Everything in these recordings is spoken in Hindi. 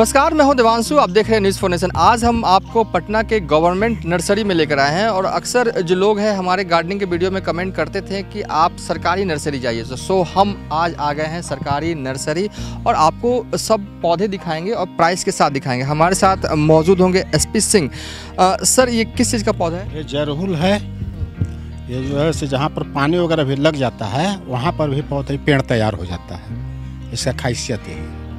नमस्कार, मैं हूँ देवांशु। आप देख रहे हैं न्यूज़ फोर नेशन आज हम आपको पटना के गवर्नमेंट नर्सरी में लेकर आए हैं और अक्सर जो लोग हैं हमारे गार्डनिंग के वीडियो में कमेंट करते थे कि आप सरकारी नर्सरी जाइए। तो सो हम आज आ गए हैं सरकारी नर्सरी और आपको सब पौधे दिखाएँगे और प्राइस के साथ दिखाएँगे। हमारे साथ मौजूद होंगे एस पी सिंह। सर, ये किस चीज़ का पौधा है? ये जरहुल है। ये जो है जहाँ पर पानी वगैरह भी लग जाता है, वहाँ पर भी पौधे पेड़ तैयार हो जाता है। इसका खासियत है।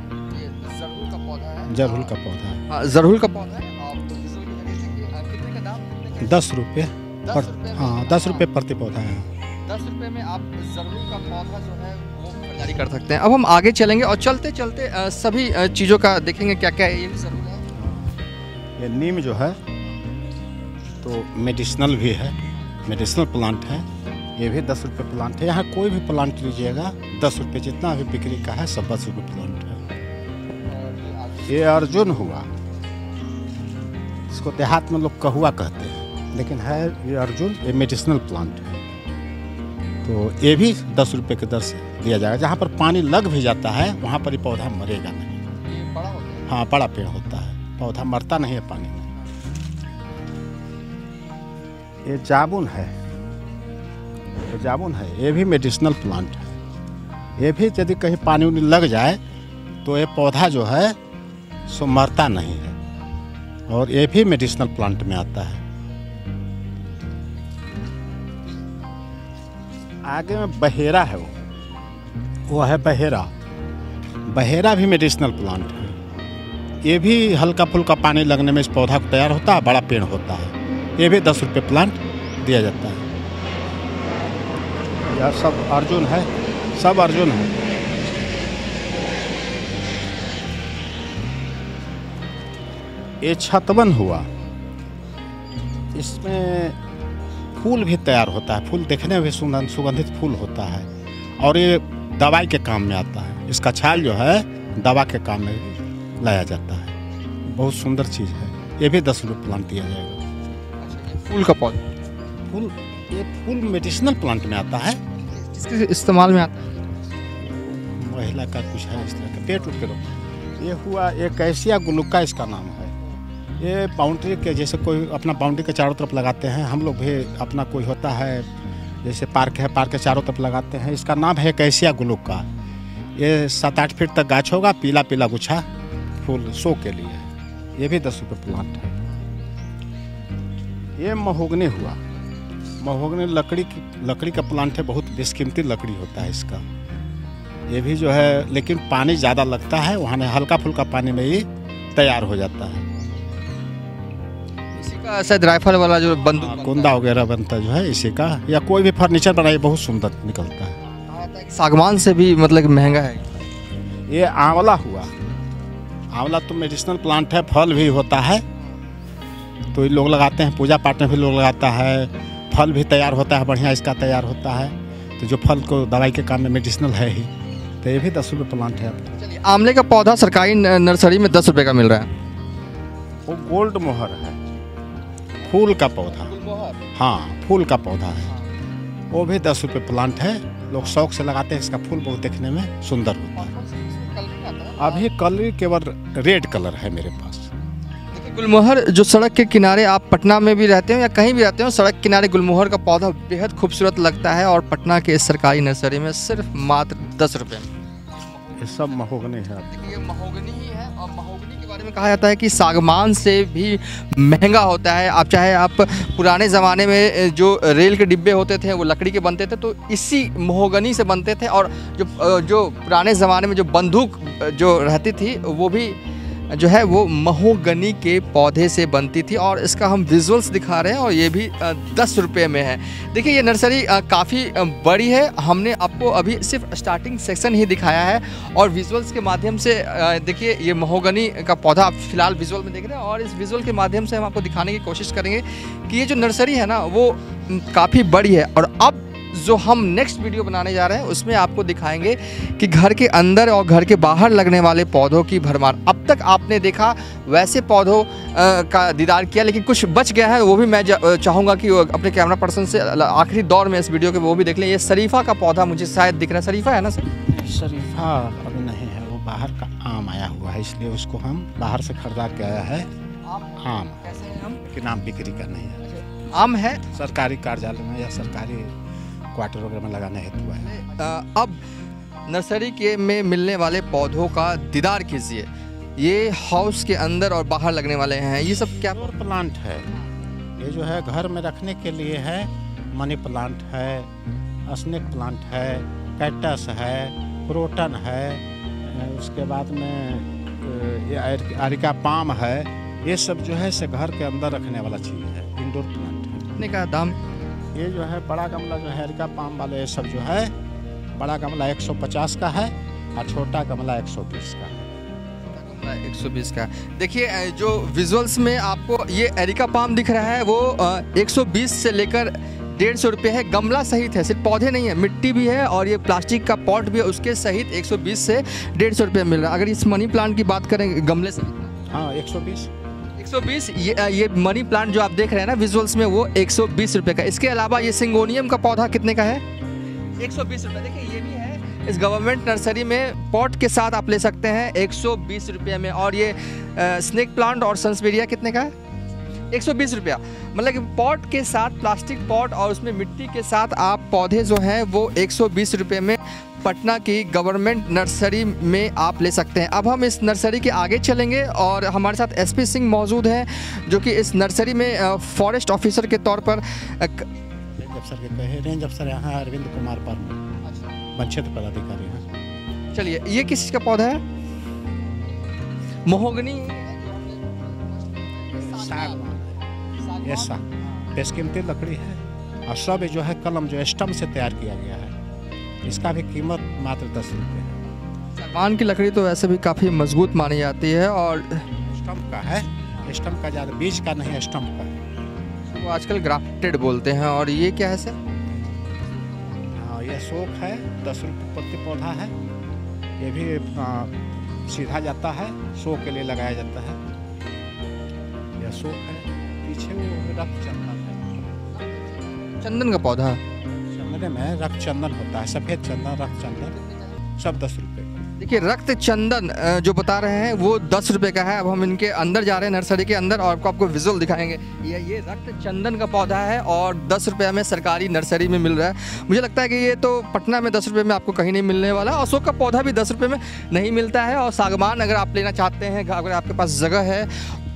जरहुल का पौधा है। हाँ, जरहुल का पौधा है। कितने का? दस रुपये हाँ दस रुपये। प्रति पौधा है। दस रुपये में आप ज़रूर का पौधा जो है वो खरीदारी कर सकते हैं। अब हम आगे चलेंगे और चलते चलते सभी चीज़ों का देखेंगे क्या क्या है। ये भी ज़रूर है। ये नीम जो है तो मेडिसिनल भी है। मेडिसिनल प्लांट है। ये भी दस रुपये प्लांट है। यहाँ कोई भी प्लांट लीजिएगा दस रुपये जितना भी बिक्री का है सब दस रुपये प्लांट ये अर्जुन हुआ। इसको देहात में लोग कहुआ कहते हैं। लेकिन है, ये अर्जुन, ये मेडिसिनल प्लांट है। तो ये भी दस रुपये के दर से दिया जाएगा। जहाँ पर पानी लग भी जाता है, वहाँ पर ये पौधा मरेगा नहीं। है हाँ बड़ा पेड़ होता है। पौधा मरता नहीं है पानी में। ये जामुन है। ये जामुन है। ये भी मेडिसिनल प्लांट है। ये भी यदि कहीं पानी उनी लग जाए तो ये पौधा जो है सो मरता नहीं है। और ये भी मेडिसिनल प्लांट में आता है। आगे में बहेरा है वो। वो है बहेरा। बहेरा भी मेडिसिनल प्लांट है। ये भी हल्का फुल्का पानी लगने में इस पौधा को तैयार होता है, बड़ा पेड़ होता है। ये भी दस रुपये प्लांट दिया जाता है। यह सब अर्जुन है। सब अर्जुन है। ये छतवन हुआ। इसमें फूल भी तैयार होता है। फूल देखने में भी सुगंध सुगंधित फूल होता है। और ये दवाई के काम में आता है। इसका छाल जो है दवा के काम में लाया जाता है। बहुत सुंदर चीज़ है। ये भी दस रुपये प्लांट दिया जाएगा। फूल का पौधा? फूल ये फूल मेडिसिनल प्लांट में आता है। किसके इस्तेमाल में आता है? महिला का कुछ है इस तरह का। पेट उठ के ये हुआ एक ऐसिया गुलुक्का इसका नाम है। ये बाउंड्री के जैसे कोई अपना बाउंड्री के चारों तरफ़ लगाते हैं, हम लोग भी अपना कोई होता है, जैसे पार्क है पार्क के चारों तरफ़ लगाते हैं। इसका नाम है कैसिया गुलुक्का ये सात आठ फीट तक गाछ होगा पीला पीला गुच्छा, फूल शो के लिए। ये भी दस रुपये प्लांट है। ये महोगनी हुआ। महोगनी लकड़ी की, लकड़ी का प्लांट है, बहुत बेशकीमती लकड़ी होता है इसका। ये भी जो है, लेकिन पानी ज़्यादा लगता है, वहाँ हल्का फुल्का पानी में ही तैयार हो जाता है। का शायद राइफल वाला जो बंदूक है। कुंदा वगैरह बनता है जो है इसी का या कोई भी फर्नीचर बनाइए बहुत सुंदर निकलता है। है कि सागवान से भी मतलब महँगा है। ये आंवला हुआ। आंवला तो मेडिसिनल प्लांट है फल भी होता है। तो ये लोग लगाते हैं पूजा पाठ में भी लोग लगाता है। फल भी तैयार होता है बढ़िया इसका तैयार होता है। तो जो फल को दवाई के काम में मेडिसिनल है ही। तो ये भी दस रुपये प्लांट है अब चलिए आमले का पौधा सरकारी नर्सरी में दस रुपये का मिल रहा है। वो गोल्ड मोहर है। फूल का पौधा। हाँ फूल का पौधा है। वो भी दस रुपये प्लांट है। लोग शौक से लगाते हैं इसका फूल बहुत देखने में सुंदर होता है। अभी कलर केवल रेड कलर है मेरे पास। गुलमोहर जो सड़क के किनारे आप पटना में भी रहते हो या कहीं भी रहते हो सड़क किनारे गुलमोहर का पौधा बेहद खूबसूरत लगता है और पटना के इस सरकारी नर्सरी में सिर्फ़ मात्र दस रुपये में। ये सब महोगनी है ये महोगनी ही है और महोगनी के बारे में कहा जाता है कि सागमान से भी महँगा होता है। आप चाहे आप पुराने ज़माने में जो रेल के डिब्बे होते थे, वो लकड़ी के बनते थे तो इसी महोगनी से बनते थे और जो जो पुराने ज़माने में जो बंदूक जो रहती थी, वो भी जो है वो महोगनी के पौधे से बनती थी और इसका हम विजुअल्स दिखा रहे हैं और ये भी दस रुपये में है। देखिए, ये नर्सरी काफ़ी बड़ी है। हमने आपको अभी सिर्फ़ स्टार्टिंग सेक्शन ही दिखाया है और विजुअल्स के माध्यम से देखिए, ये महोगनी का पौधा आप फ़िलहाल विजुअल में देख रहे हैं और इस विजुअल के माध्यम से हम आपको दिखाने की कोशिश करेंगे कि ये जो नर्सरी है ना, वो काफ़ी बड़ी है। और अब जो हम नेक्स्ट वीडियो बनाने जा रहे हैं उसमें आपको दिखाएँगे कि घर के अंदर और घर के बाहर लगने वाले पौधों की भरमार। अब तक आपने देखा वैसे पौधों का दीदार किया लेकिन कुछ बच गया है वो भी मैं चाहूँगा कि अपने कैमरा पर्सन से आखिरी दौर में इस वीडियो के वो भी देख लें। ये शरीफा का पौधा मुझे शायद दिख रहा है। शरीफा है ना सर? शरीफा अभी नहीं है वो बाहर का आम आया हुआ है इसलिए उसको हम बाहर से खरीदा के आया है। आम? आम। कैसे हम के नाम बिक्री करनी है। आम है? सरकारी कार्यालय में या सरकारी क्वार्टर वगैरह में लगाने हेतु है। अब नर्सरी के में मिलने वाले पौधों का दीदार कीजिए। ये हाउस के अंदर और बाहर लगने वाले हैं ये सब क्या? प्लांट है। ये जो है घर में रखने के लिए है मनी प्लांट है स्नेक प्लांट है कैटस है प्रोटन है उसके बाद में अ, आरिका पाम है ये सब जो है से घर के अंदर रखने वाला चीज़ है इंडोर प्लांट है। का दाम। ये जो है बड़ा गमला जो है अरिका पाम वाले ये सब जो है बड़ा गमला 150 का है और छोटा गमला 120 का है। एक सौ बीस का। देखिए जो विजुअल्स में आपको ये एरिका पाम दिख रहा है वो एक सौ बीस से लेकर डेढ़ सौ रुपये है। गमला सहित है सिर्फ़ पौधे नहीं है मिट्टी भी है और ये प्लास्टिक का पॉट भी है उसके सहित 120 से डेढ़ सौ रुपये मिल रहा है। अगर इस मनी प्लांट की बात करें गमले सहित हाँ 120 120 ये ये मनी प्लांट जो आप देख रहे हैं ना विजुअल्स में वो 120 रुपए का इसके अलावा ये सिंगोनियम का पौधा कितने का है? 120 रुपए। देखिए, ये भी है। इस गवर्नमेंट नर्सरी में पॉट के साथ आप ले सकते हैं 120 रुपए में। और ये स्नेक प्लांट और सनस्वेरिया कितने का है? 120 रुपया। मतलब कि पॉट के साथ प्लास्टिक पॉट और उसमें मिट्टी के साथ आप पौधे जो हैं वो 120 रुपए में पटना की गवर्नमेंट नर्सरी में आप ले सकते हैं। अब हम इस नर्सरी के आगे चलेंगे और हमारे साथ एसपी सिंह मौजूद हैं जो कि इस नर्सरी में फॉरेस्ट ऑफिसर के तौर पर रेंज अफसर के कहे रेंज अफसर यहाँ अरविंद कुमार वन क्षेत्र पदाधिकारी हैं। चलिए ये किस चीज़ का पौधा है? मोहगनी। सागवान ये सा बेशकीमती लकड़ी है। और सब जो है कलम जो स्टम से तैयार किया गया है। इसका भी कीमत मात्र दस रुपये है। सागवान की लकड़ी तो वैसे भी काफ़ी मज़बूत मानी जाती है और स्टम्प का है स्टम्प का ज़्यादा बीज का नहीं है स्टम्प का है। वो आजकल ग्राफ्टेड बोलते हैं और ये क्या है सर? हाँ ये शोक है दस रुपये प्रति पौधा है। ये भी आ, सीधा जाता है शो के लिए लगाया जाता है। यह शोक है। पीछे वो रक्त चंदन है। चंदन का पौधा। चंदन में रक्त चंदन होता है सफ़ेद चंदन रक्त चंदन सब दस रुपये देखिए रक्त चंदन जो बता रहे हैं वो दस रुपए का है। अब हम इनके अंदर जा रहे हैं नर्सरी के अंदर और आपको आपको विजुअल दिखाएँगे। ये ये रक्त चंदन का पौधा है और दस रुपये में सरकारी नर्सरी में मिल रहा है। मुझे लगता है कि ये तो पटना में दस रुपये में आपको कहीं नहीं मिलने वाला। अशोक का पौधा भी दस रुपये में नहीं मिलता है और सागवान अगर आप लेना चाहते हैं अगर आपके पास जगह है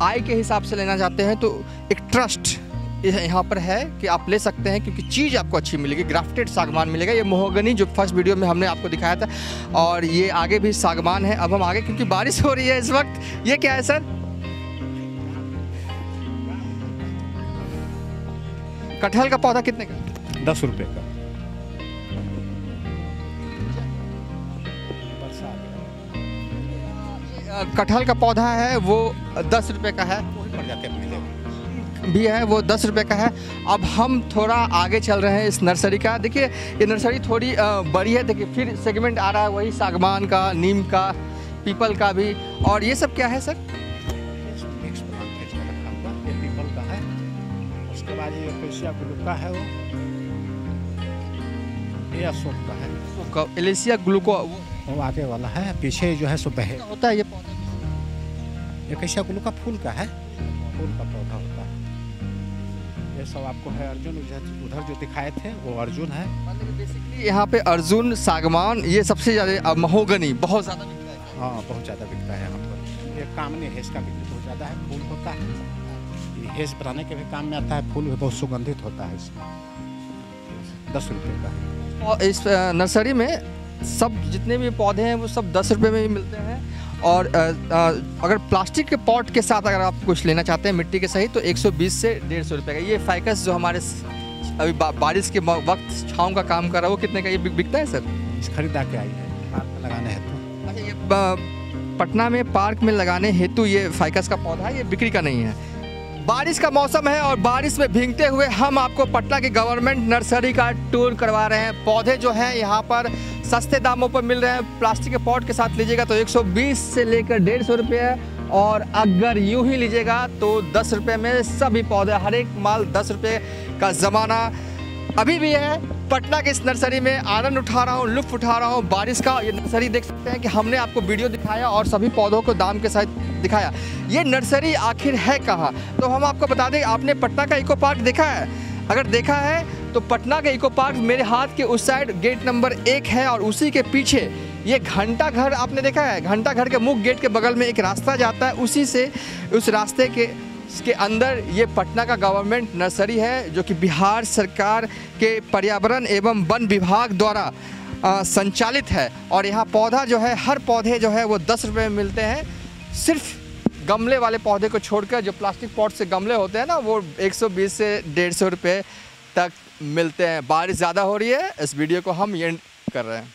आय के हिसाब से लेना चाहते हैं तो एक ट्रस्ट यहाँ पर है कि आप ले सकते हैं क्योंकि चीज़ आपको अच्छी मिलेगी। ग्राफ्टेड सागवान मिलेगा। ये मोहगनी जो फ़र्स्ट वीडियो में हमने आपको दिखाया था, और ये आगे भी सागवान है। अब हम आगे, क्योंकि बारिश हो रही है इस वक्त। ये क्या है, सर? कटहल का पौधा कितने का? दस रुपये का। कटहल का पौधा है वो दस रुपये का है। भी है वो दस रुपये का है। अब हम थोड़ा आगे चल रहे हैं इस नर्सरी का। देखिए ये नर्सरी थोड़ी बड़ी है। देखिए फिर सेगमेंट आ रहा है वही सागवान का नीम का पीपल का भी। और ये सब क्या है सर? मिक्स प्लांट है इसमें ये पीपल का उसके बाद ये पेशिया गुलू वो। ये अशोक का है। एलेसिया ग्लूको वो आगे वाला है पीछे जो है सो बहे होता है ये पौधा ये कैसिया गुलू का फूल का है। फूल का पौधा होता है। ये सब आपको है अर्जुन उधर जो दिखाए थे वो अर्जुन है। बेसिकली यहाँ पे अर्जुन सागवान ये सबसे ज़्यादा महोगनी बहुत ज़्यादा बिकता है। हाँ बहुत ज़्यादा बिकता है यहाँ पर। ये कामनी है इसका बिक्री बहुत ज़्यादा है फूल होता है। हेज बनाने के भी काम में आता है फूल भी बहुत सुगंधित होता है इसमें दस रुपये का और इस नर्सरी में सब जितने भी पौधे हैं वो सब दस रुपये में ही मिलते हैं। और अ, अ, अगर प्लास्टिक के पॉट के साथ अगर आप कुछ लेना चाहते हैं मिट्टी के सही तो 120 से डेढ़ सौ रुपये का। ये फाइकस जो हमारे अभी बा, बारिश के वक्त छाँव का काम कर रहा है वो कितने का ये बिकता है सर? खरीदा के आई है पार्क में लगाने हेतु। अच्छा ये पटना में पार्क में लगाने हेतु ये फाइकस का पौधा है ये बिक्री का नहीं है। बारिश का मौसम है और बारिश में भींगते हुए हम आपको पटना की गवर्नमेंट नर्सरी का टूर करवा रहे हैं। पौधे जो हैं यहाँ पर सस्ते दामों पर मिल रहे हैं। प्लास्टिक के पॉट के साथ लीजिएगा तो 120 से लेकर डेढ़ सौ रुपये है। और अगर यूँ ही लीजिएगा तो दस रुपये में सभी पौधे, हर एक माल दस रुपये का ज़माना अभी भी है। पटना के इस नर्सरी में आनंद उठा रहा हूँ, लुत्फ उठा रहा हूँ। बारिश का ये नर्सरी देख सकते हैं कि हमने आपको वीडियो दिखाया और सभी पौधों को दाम के साथ दिखाया। ये नर्सरी आखिर है कहाँ? तो हम आपको बता दें, आपने पटना का इको पार्क देखा है? अगर देखा है तो पटना का इको पार्क मेरे हाथ के उस साइड गेट नंबर एक है और उसी के पीछे ये घंटा घर आपने देखा है? घंटा घर के मुख्य गेट के बगल में एक रास्ता जाता है। उसी से उस रास्ते के इसके अंदर ये पटना का गवर्नमेंट नर्सरी है जो कि बिहार सरकार के पर्यावरण एवं वन विभाग द्वारा अ, संचालित है। और यहाँ पौधा जो है हर पौधे जो है वो दस रुपये में मिलते हैं। सिर्फ़ गमले वाले पौधे को छोड़कर जो प्लास्टिक पॉट से गमले होते हैं ना वो 120 से डेढ़ सौ रुपये तक मिलते हैं। बारिश ज़्यादा हो रही है, इस वीडियो को हम एंड कर रहे हैं।